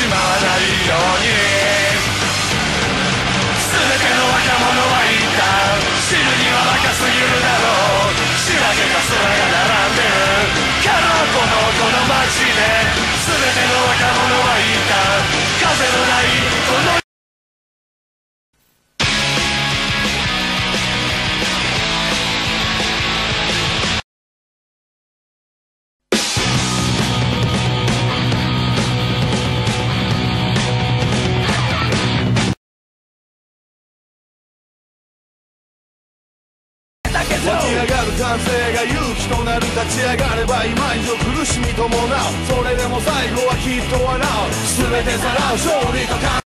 てしまわないよ湧き上がる歓声が勇気となる立ち上がれば今以上苦しみ伴う。それでも最後はきっと笑う。全てさらう勝利と感